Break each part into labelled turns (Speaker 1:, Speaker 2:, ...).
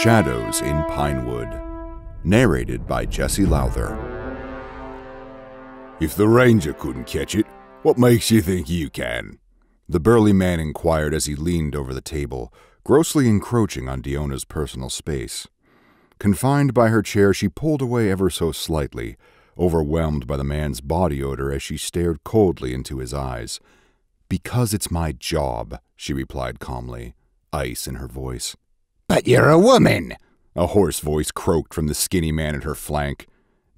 Speaker 1: Shadows in Pinewood. Narrated by Jesse Lowther.
Speaker 2: If the ranger couldn't catch it, what makes you think you can?
Speaker 1: The burly man inquired as he leaned over the table, grossly encroaching on Diona's personal space. Confined by her chair, she pulled away ever so slightly, overwhelmed by the man's body odor as she stared coldly into his eyes. Because it's my job, she replied calmly, ice in her voice.
Speaker 2: But you're a woman!
Speaker 1: A hoarse voice croaked from the skinny man at her flank.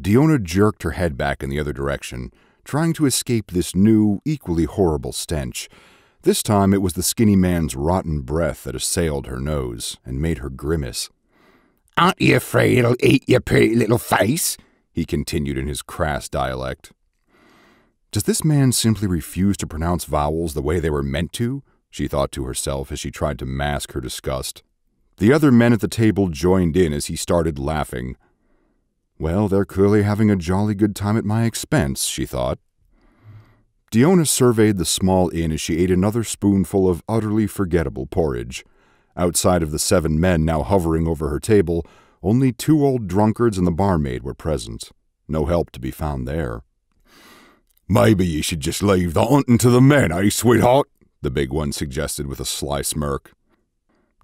Speaker 1: Diona jerked her head back in the other direction, trying to escape this new, equally horrible stench. This time it was the skinny man's rotten breath that assailed her nose and made her grimace.
Speaker 2: Aren't you afraid it'll eat your pretty little face?
Speaker 1: He continued in his crass dialect. Does this man simply refuse to pronounce vowels the way they were meant to? she thought to herself as she tried to mask her disgust. The other men at the table joined in as he started laughing. Well, they're clearly having a jolly good time at my expense, she thought. Diona surveyed the small inn as she ate another spoonful of utterly forgettable porridge. Outside of the seven men now hovering over her table, only two old drunkards and the barmaid were present. No help to be found there.
Speaker 2: Maybe you should just leave the hunting to the men, eh, sweetheart? The big one suggested with a sly smirk.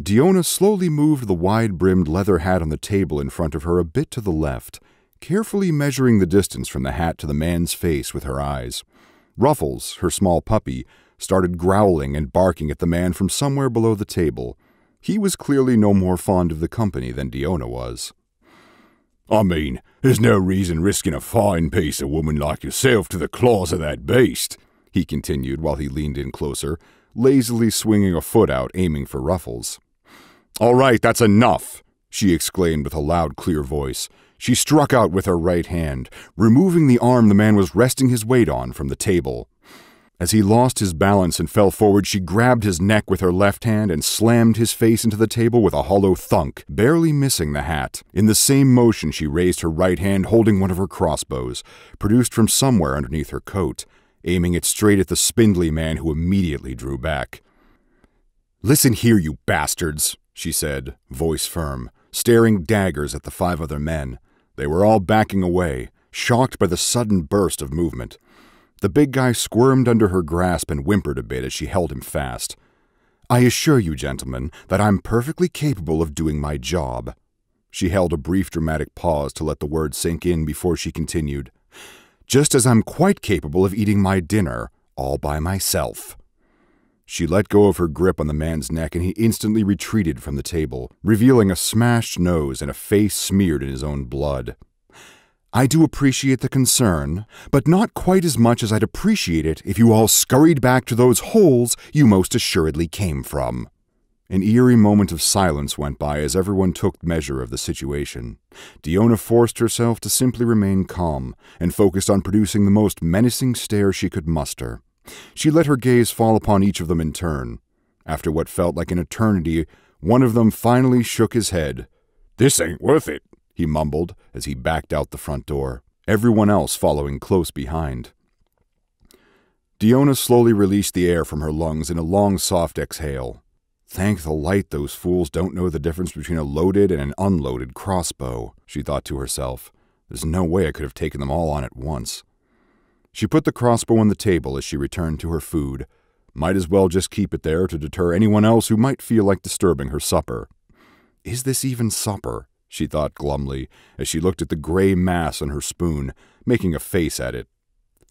Speaker 1: Diona slowly moved the wide brimmed leather hat on the table in front of her a bit to the left, carefully measuring the distance from the hat to the man's face with her eyes. Ruffles, her small puppy, started growling and barking at the man from somewhere below the table. He was clearly no more fond of the company than Diona was.
Speaker 2: I mean, there's no reason risking a fine piece of woman like yourself to the claws of that beast, he continued while he leaned in closer, lazily swinging a foot out, aiming for Ruffles.
Speaker 1: All right, that's enough, she exclaimed with a loud, clear voice. She struck out with her right hand, removing the arm the man was resting his weight on from the table. As he lost his balance and fell forward, she grabbed his neck with her left hand and slammed his face into the table with a hollow thunk, barely missing the hat. In the same motion, she raised her right hand, holding one of her crossbows, produced from somewhere underneath her coat, aiming it straight at the spindly man who immediately drew back. Listen here, you bastards, she said, voice firm, staring daggers at the five other men. They were all backing away, shocked by the sudden burst of movement. The big guy squirmed under her grasp and whimpered a bit as she held him fast. I assure you, gentlemen, that I'm perfectly capable of doing my job. She held a brief dramatic pause to let the words sink in before she continued. Just as I'm quite capable of eating my dinner all by myself. She let go of her grip on the man's neck and he instantly retreated from the table, revealing a smashed nose and a face smeared in his own blood. I do appreciate the concern, but not quite as much as I'd appreciate it if you all scurried back to those holes you most assuredly came from. An eerie moment of silence went by as everyone took measure of the situation. Diona forced herself to simply remain calm and focused on producing the most menacing stare she could muster. She let her gaze fall upon each of them in turn. After what felt like an eternity, one of them finally shook his head.
Speaker 2: This ain't worth it,
Speaker 1: he mumbled as he backed out the front door, everyone else following close behind. Diona slowly released the air from her lungs in a long, soft exhale. Thank the light those fools don't know the difference between a loaded and an unloaded crossbow, she thought to herself. There's no way I could have taken them all on at once. She put the crossbow on the table as she returned to her food. Might as well just keep it there to deter anyone else who might feel like disturbing her supper. Is this even supper? She thought glumly as she looked at the gray mass on her spoon, making a face at it.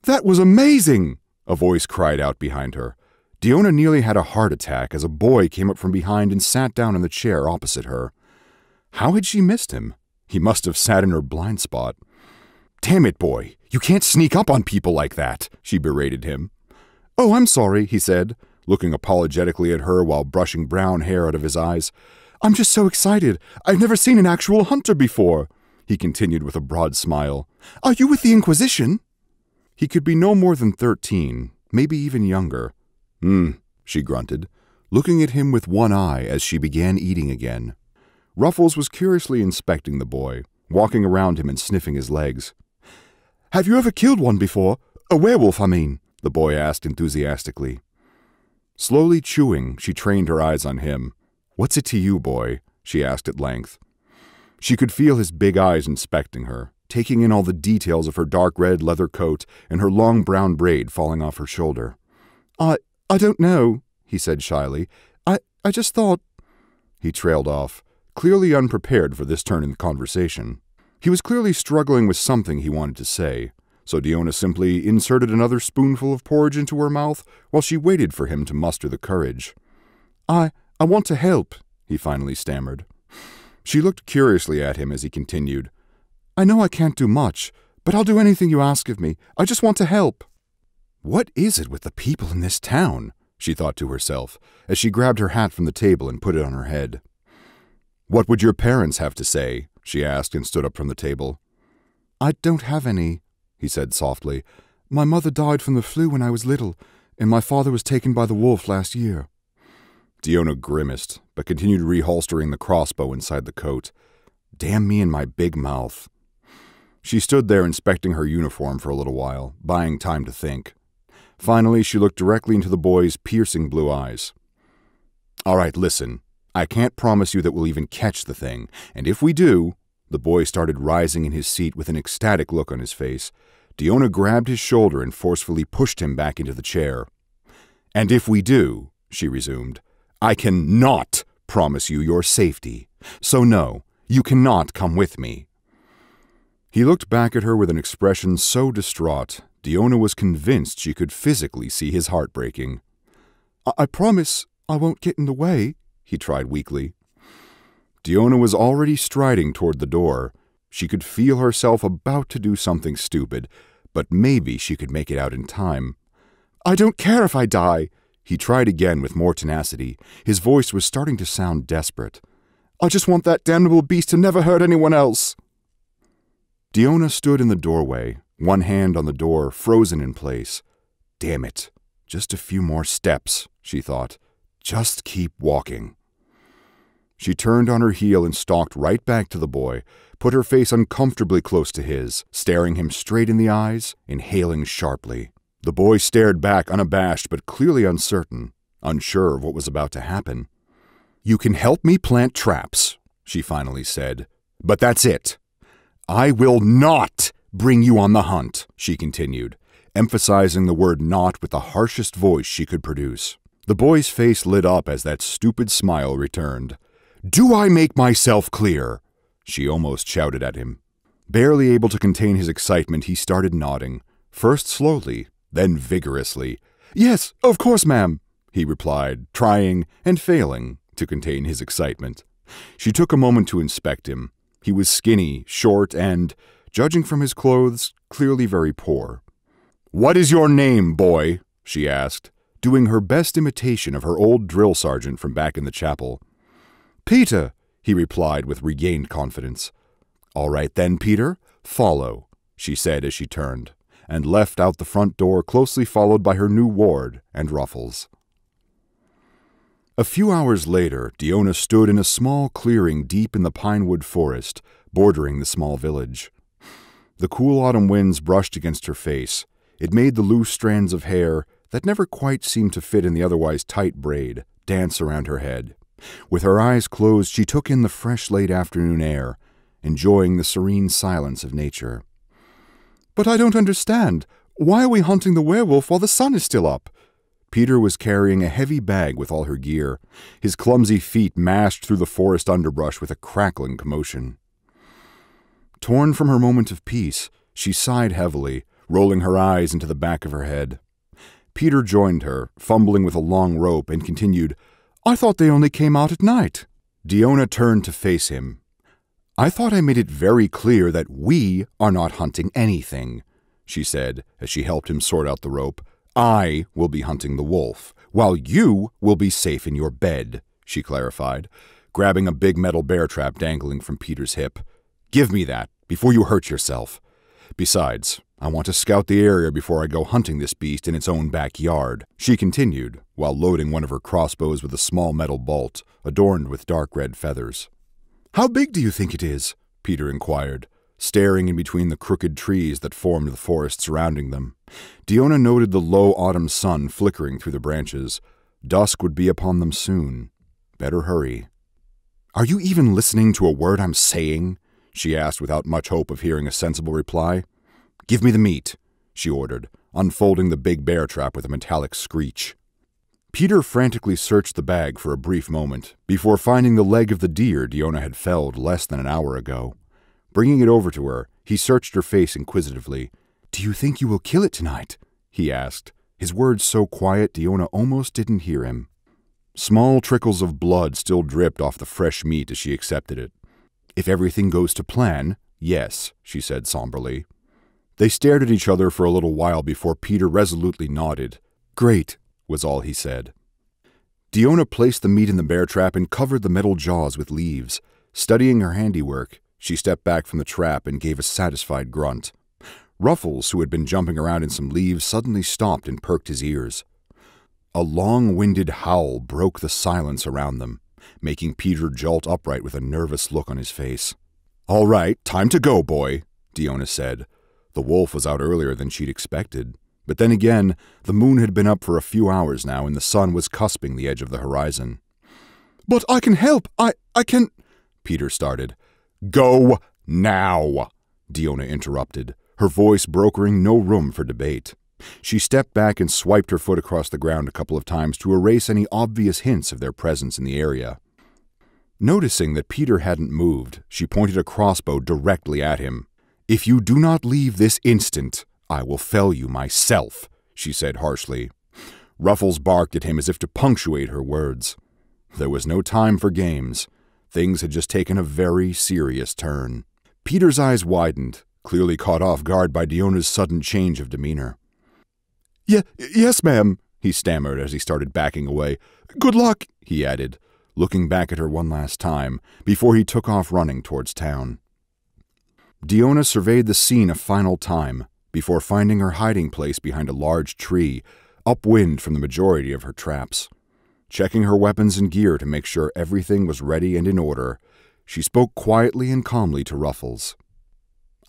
Speaker 1: That was amazing! A voice cried out behind her. Diona nearly had a heart attack as a boy came up from behind and sat down in the chair opposite her. How had she missed him? He must have sat in her blind spot. Damn it, boy, you can't sneak up on people like that, she berated him. Oh, I'm sorry, he said, looking apologetically at her while brushing brown hair out of his eyes. I'm just so excited. I've never seen an actual hunter before, he continued with a broad smile. Are you with the Inquisition? He could be no more than thirteen, maybe even younger. Hmm, she grunted, looking at him with one eye as she began eating again. Ruffles was curiously inspecting the boy, walking around him and sniffing his legs. Have you ever killed one before? a werewolf, I mean, the boy asked enthusiastically. Slowly chewing, she trained her eyes on him. What's it to you, boy? she asked at length. She could feel his big eyes inspecting her, taking in all the details of her dark red leather coat and her long brown braid falling off her shoulder. I I don't know, he said shyly. I I just thought He trailed off, clearly unprepared for this turn in the conversation. He was clearly struggling with something he wanted to say, so Diona simply inserted another spoonful of porridge into her mouth while she waited for him to muster the courage. I I want to help, he finally stammered. She looked curiously at him as he continued. I know I can't do much, but I'll do anything you ask of me. I just want to help. What is it with the people in this town? she thought to herself, as she grabbed her hat from the table and put it on her head. What would your parents have to say? she asked and stood up from the table. I don't have any, he said softly. My mother died from the flu when I was little, and my father was taken by the wolf last year. Diona grimaced, but continued reholstering the crossbow inside the coat. Damn me and my big mouth. She stood there inspecting her uniform for a little while, buying time to think. Finally, she looked directly into the boy's piercing blue eyes. All right, listen. I can't promise you that we'll even catch the thing, and if we do, the boy started rising in his seat with an ecstatic look on his face. Diona grabbed his shoulder and forcefully pushed him back into the chair. And if we do, she resumed, I cannot promise you your safety. So, no, you cannot come with me. He looked back at her with an expression so distraught, Diona was convinced she could physically see his heart breaking. I, I promise I won't get in the way, he tried weakly. Diona was already striding toward the door. She could feel herself about to do something stupid, but maybe she could make it out in time. I don't care if I die, he tried again with more tenacity. His voice was starting to sound desperate. I just want that damnable beast to never hurt anyone else. Diona stood in the doorway, one hand on the door, frozen in place. Damn it. Just a few more steps, she thought. Just keep walking. She turned on her heel and stalked right back to the boy, put her face uncomfortably close to his, staring him straight in the eyes, inhaling sharply. The boy stared back unabashed but clearly uncertain, unsure of what was about to happen. You can help me plant traps, she finally said, but that's it. I will not bring you on the hunt, she continued, emphasizing the word not with the harshest voice she could produce. The boy's face lit up as that stupid smile returned. Do I make myself clear? She almost shouted at him. Barely able to contain his excitement, he started nodding, first slowly, then vigorously. Yes, of course, ma'am, he replied, trying and failing to contain his excitement. She took a moment to inspect him. He was skinny, short, and, judging from his clothes, clearly very poor. What is your name, boy? she asked, doing her best imitation of her old drill sergeant from back in the chapel. Peter, he replied with regained confidence. All right then, Peter, follow, she said as she turned and left out the front door, closely followed by her new ward and Ruffles. A few hours later, Diona stood in a small clearing deep in the pinewood forest, bordering the small village. The cool autumn winds brushed against her face. It made the loose strands of hair, that never quite seemed to fit in the otherwise tight braid, dance around her head. With her eyes closed, she took in the fresh late afternoon air, enjoying the serene silence of nature. But I don't understand. Why are we hunting the werewolf while the sun is still up? Peter was carrying a heavy bag with all her gear, his clumsy feet mashed through the forest underbrush with a crackling commotion. Torn from her moment of peace, she sighed heavily, rolling her eyes into the back of her head. Peter joined her, fumbling with a long rope, and continued, I thought they only came out at night. Diona turned to face him, I thought I made it very clear that we are not hunting anything, she said as she helped him sort out the rope. I will be hunting the wolf, while you will be safe in your bed, she clarified, grabbing a big metal bear trap dangling from Peter's hip. Give me that, before you hurt yourself. Besides, I want to scout the area before I go hunting this beast in its own backyard, she continued, while loading one of her crossbows with a small metal bolt, adorned with dark red feathers. How big do you think it is? Peter inquired. staring in between the crooked trees that formed the forest surrounding them. Diona noted the low autumn sun flickering through the branches. Dusk would be upon them soon. Better hurry. Are you even listening to a word I'm saying? she asked without much hope of hearing a sensible reply. Give me the meat, she ordered, unfolding the big bear trap with a metallic screech. Peter frantically searched the bag for a brief moment before finding the leg of the deer Diona had felled less than an hour ago. Bringing it over to her, he searched her face inquisitively. Do you think you will kill it tonight? he asked, his words so quiet Diona almost didn't hear him. Small trickles of blood still dripped off the fresh meat as she accepted it. If everything goes to plan, yes, she said somberly. They stared at each other for a little while before Peter resolutely nodded. Great, was all he said. Diona placed the meat in the bear trap and covered the metal jaws with leaves. Studying her handiwork, she stepped back from the trap and gave a satisfied grunt. Ruffles, who had been jumping around in some leaves, suddenly stopped and perked his ears. A long winded howl broke the silence around them, making Peter jolt upright with a nervous look on his face. All right, time to go, boy, Diona said. The wolf was out earlier than she'd expected. But then again, the moon had been up for a few hours now and the sun was cusping the edge of the horizon. But I can help! I. I can. Peter started. Go now, Diona interrupted, her voice brokering no room for debate. She stepped back and swiped her foot across the ground a couple of times to erase any obvious hints of their presence in the area. Noticing that Peter hadn't moved, she pointed a crossbow directly at him. If you do not leave this instant, I will fell you myself, she said harshly. Ruffles barked at him as if to punctuate her words. There was no time for games. Things had just taken a very serious turn. Peter's eyes widened, clearly caught off guard by Diona's sudden change of demeanor. Ye- yes, ma'am, he stammered as he started backing away. Good luck, he added, looking back at her one last time before he took off running towards town. Diona surveyed the scene a final time before finding her hiding place behind a large tree, upwind from the majority of her traps. Checking her weapons and gear to make sure everything was ready and in order, she spoke quietly and calmly to Ruffles.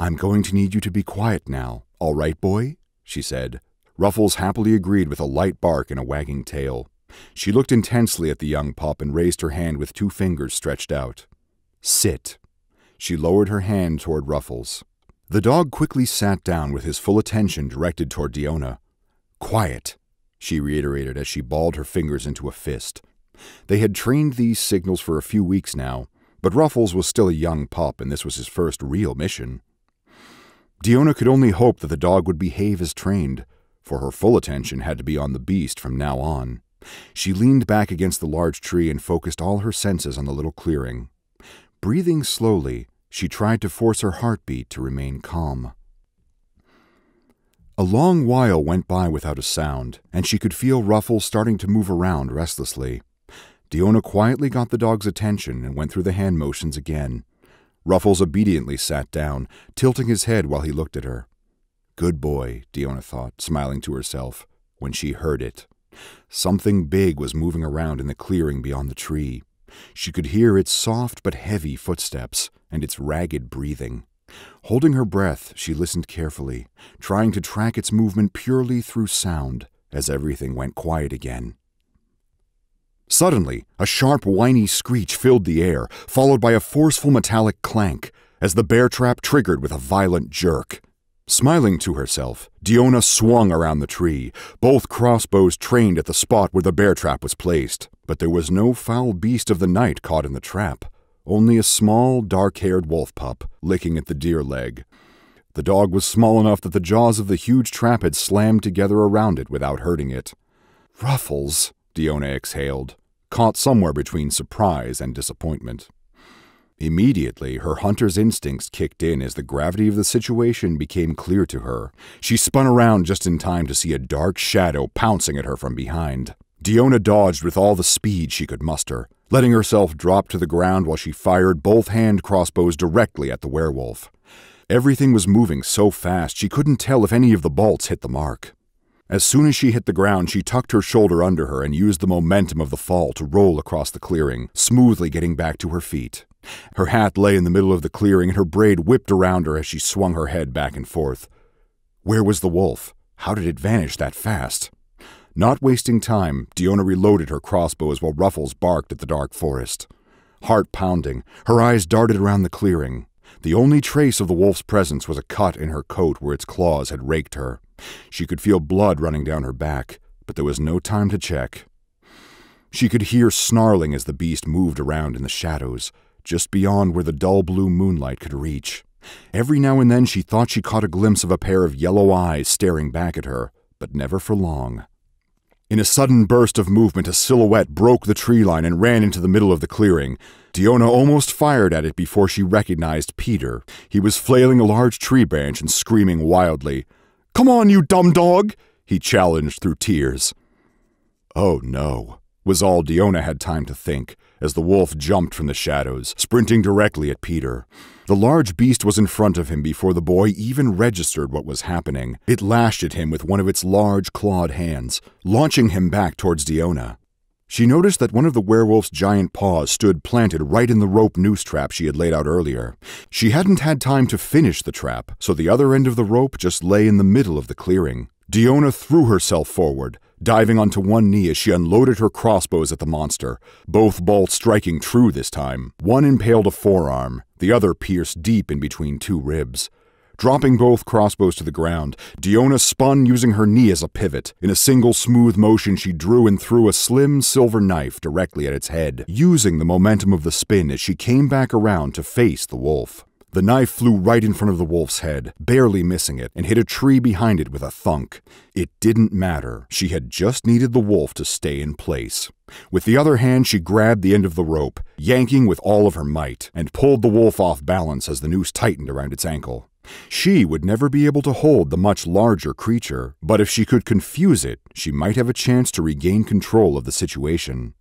Speaker 1: I'm going to need you to be quiet now, all right, boy? she said. Ruffles happily agreed with a light bark and a wagging tail. She looked intensely at the young pup and raised her hand with two fingers stretched out. Sit. She lowered her hand toward Ruffles. The dog quickly sat down with his full attention directed toward Diona. Quiet, she reiterated as she balled her fingers into a fist. They had trained these signals for a few weeks now, but Ruffles was still a young pup and this was his first real mission. Diona could only hope that the dog would behave as trained, for her full attention had to be on the beast from now on. She leaned back against the large tree and focused all her senses on the little clearing. Breathing slowly, she tried to force her heartbeat to remain calm. A long while went by without a sound, and she could feel Ruffles starting to move around restlessly. Diona quietly got the dog's attention and went through the hand motions again. Ruffles obediently sat down, tilting his head while he looked at her. Good boy, Diona thought, smiling to herself, when she heard it. Something big was moving around in the clearing beyond the tree. She could hear its soft but heavy footsteps and its ragged breathing. Holding her breath, she listened carefully, trying to track its movement purely through sound as everything went quiet again. Suddenly, a sharp, whiny screech filled the air, followed by a forceful metallic clank as the bear trap triggered with a violent jerk. Smiling to herself, Diona swung around the tree, both crossbows trained at the spot where the bear trap was placed. But there was no foul beast of the night caught in the trap only a small, dark haired wolf pup licking at the deer leg. The dog was small enough that the jaws of the huge trap had slammed together around it without hurting it. Ruffles, Diona exhaled, caught somewhere between surprise and disappointment. Immediately, her hunter's instincts kicked in as the gravity of the situation became clear to her. She spun around just in time to see a dark shadow pouncing at her from behind. Diona dodged with all the speed she could muster, letting herself drop to the ground while she fired both hand crossbows directly at the werewolf. Everything was moving so fast she couldn't tell if any of the bolts hit the mark. As soon as she hit the ground, she tucked her shoulder under her and used the momentum of the fall to roll across the clearing, smoothly getting back to her feet. Her hat lay in the middle of the clearing, and her braid whipped around her as she swung her head back and forth. Where was the wolf? How did it vanish that fast? Not wasting time, Diona reloaded her crossbow while Ruffles barked at the dark forest. Heart pounding, her eyes darted around the clearing. The only trace of the wolf's presence was a cut in her coat where its claws had raked her. She could feel blood running down her back, but there was no time to check. She could hear snarling as the beast moved around in the shadows, just beyond where the dull blue moonlight could reach. Every now and then she thought she caught a glimpse of a pair of yellow eyes staring back at her, but never for long. In a sudden burst of movement, a silhouette broke the tree line and ran into the middle of the clearing. Diona almost fired at it before she recognized Peter. He was flailing a large tree branch and screaming wildly. Come on, you dumb dog! he challenged through tears. Oh no, was all Diona had time to think as the wolf jumped from the shadows, sprinting directly at Peter. The large beast was in front of him before the boy even registered what was happening. It lashed at him with one of its large clawed hands, launching him back towards Diona. She noticed that one of the werewolf's giant paws stood planted right in the rope noose trap she had laid out earlier. She hadn't had time to finish the trap, so the other end of the rope just lay in the middle of the clearing. Diona threw herself forward, diving onto one knee as she unloaded her crossbows at the monster, both bolts striking true this time. One impaled a forearm, the other pierced deep in between two ribs. Dropping both crossbows to the ground, Diona spun using her knee as a pivot. In a single smooth motion, she drew and threw a slim silver knife directly at its head, using the momentum of the spin as she came back around to face the wolf. The knife flew right in front of the wolf's head, barely missing it, and hit a tree behind it with a thunk. It didn't matter. She had just needed the wolf to stay in place. With the other hand, she grabbed the end of the rope, yanking with all of her might, and pulled the wolf off balance as the noose tightened around its ankle. She would never be able to hold the much larger creature, but if she could confuse it, she might have a chance to regain control of the situation.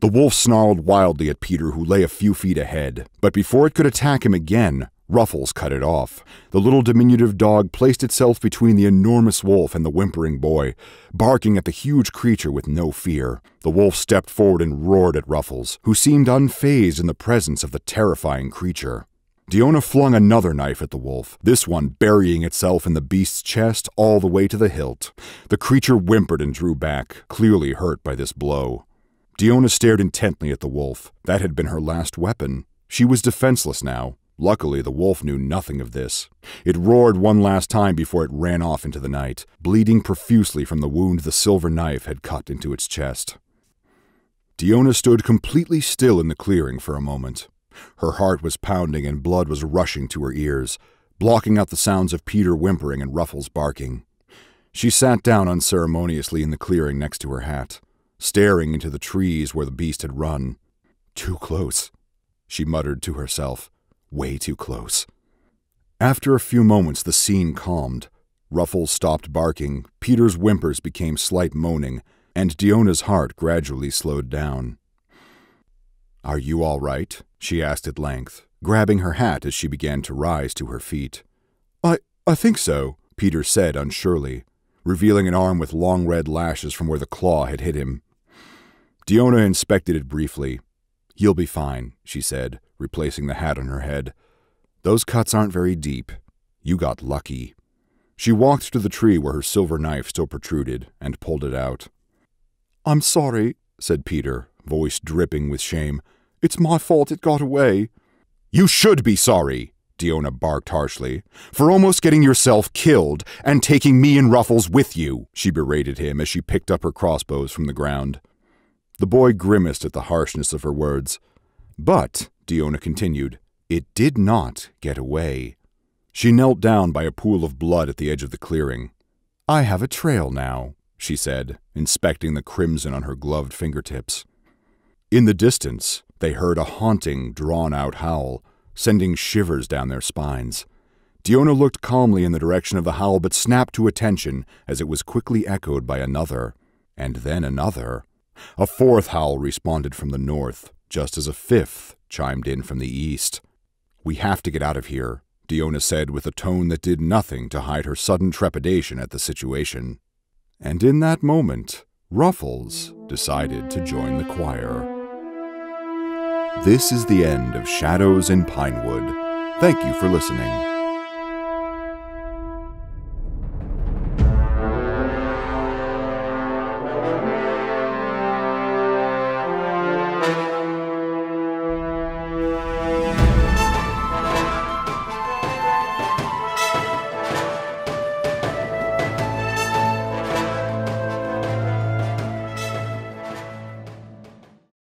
Speaker 1: The wolf snarled wildly at Peter, who lay a few feet ahead, but before it could attack him again, Ruffles cut it off. The little diminutive dog placed itself between the enormous wolf and the whimpering boy, barking at the huge creature with no fear. The wolf stepped forward and roared at Ruffles, who seemed unfazed in the presence of the terrifying creature. Diona flung another knife at the wolf, this one burying itself in the beast's chest all the way to the hilt. The creature whimpered and drew back, clearly hurt by this blow. Diona stared intently at the wolf. That had been her last weapon. She was defenseless now. Luckily, the wolf knew nothing of this. It roared one last time before it ran off into the night, bleeding profusely from the wound the silver knife had cut into its chest. Diona stood completely still in the clearing for a moment. Her heart was pounding and blood was rushing to her ears, blocking out the sounds of Peter whimpering and Ruffles barking. She sat down unceremoniously in the clearing next to her hat, staring into the trees where the beast had run. Too close, she muttered to herself. Way too close. After a few moments, the scene calmed. Ruffles stopped barking, Peter's whimpers became slight moaning, and Diona's heart gradually slowed down. Are you all right? she asked at length, grabbing her hat as she began to rise to her feet. I I think so, Peter said unsurely, revealing an arm with long red lashes from where the claw had hit him. Diona inspected it briefly. You'll be fine, she said, replacing the hat on her head. Those cuts aren't very deep. You got lucky. She walked to the tree where her silver knife still protruded and pulled it out. I'm sorry, said Peter, voice dripping with shame. It's my fault it got away. You should be sorry, Diona barked harshly, for almost getting yourself killed and taking me and Ruffles with you, she berated him as she picked up her crossbows from the ground. The boy grimaced at the harshness of her words. But, Diona continued, it did not get away. She knelt down by a pool of blood at the edge of the clearing. I have a trail now, she said, inspecting the crimson on her gloved fingertips. In the distance, they heard a haunting, drawn out howl, sending shivers down their spines. Diona looked calmly in the direction of the howl but snapped to attention as it was quickly echoed by another, and then another. A fourth howl responded from the north, just as a fifth chimed in from the east. We have to get out of here, Diona said with a tone that did nothing to hide her sudden trepidation at the situation. And in that moment, Ruffles decided to join the choir. This is the end of Shadows in Pinewood. Thank you for listening.